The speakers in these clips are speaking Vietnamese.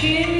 cheer.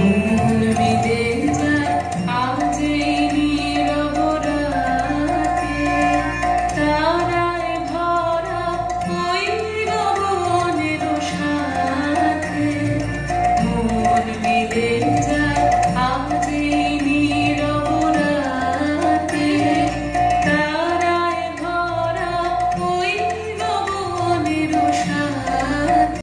Moon be daytime, all day.